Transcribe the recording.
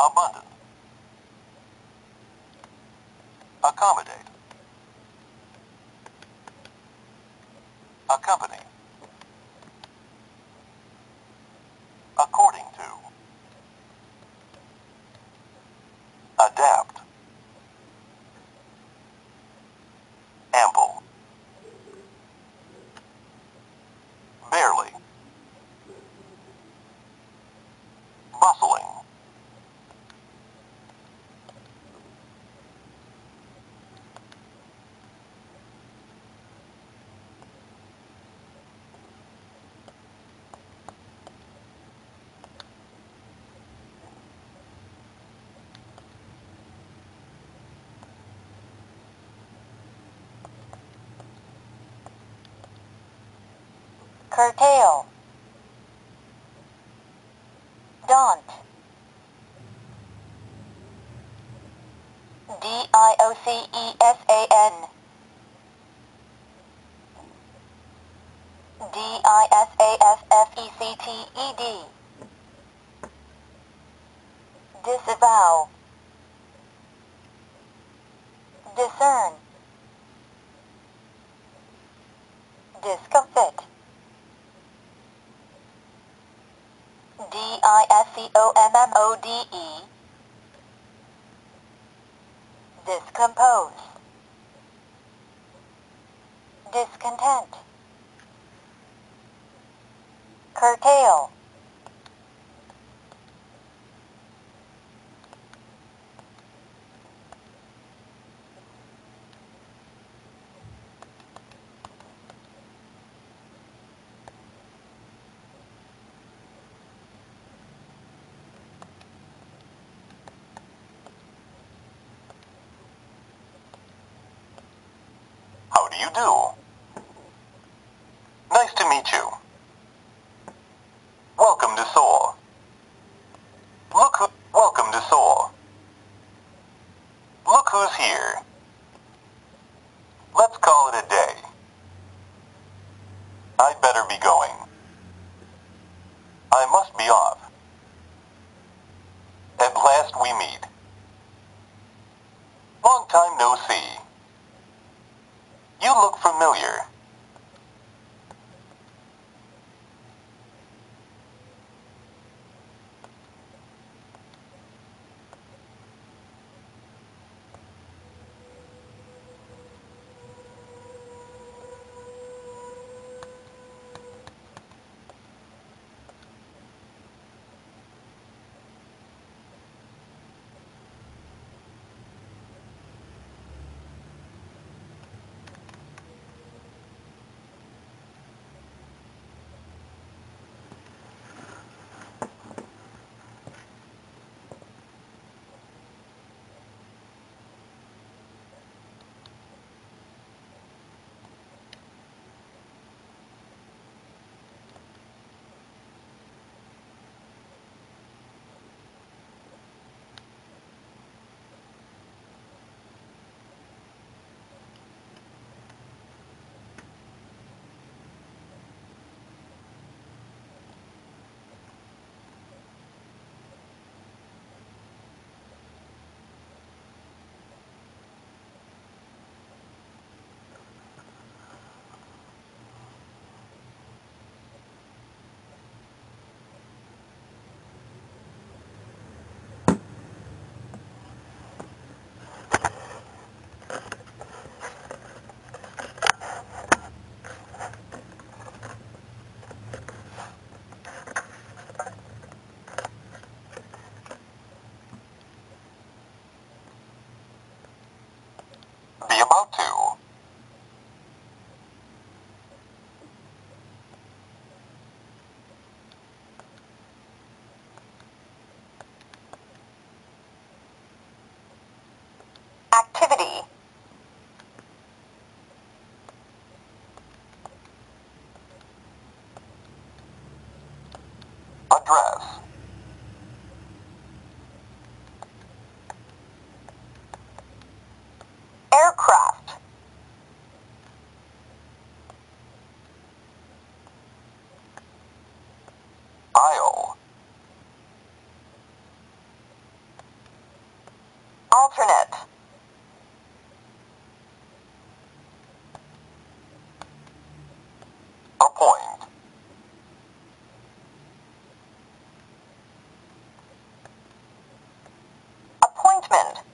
Abundant. Accommodate. Accompany. According to. Adapt. Ample. Barely. Bustling. Curtail, daunt, D-I-O-C-E-S-A-N, D-I-S-A-S-F-E-C-T-E-D, disavow, discern, discomfit. D-I-S-C-O-M-M-O-D-E. Discompose. Discontent. Curtail. How do you do? Nice to meet you. Welcome to Seoul. Look who, welcome to Seoul. Look who's here. Let's call it a day. I'd better be going. I must be off. At last we meet. To. Activity. Address. Alternate. Appoint. Appointment.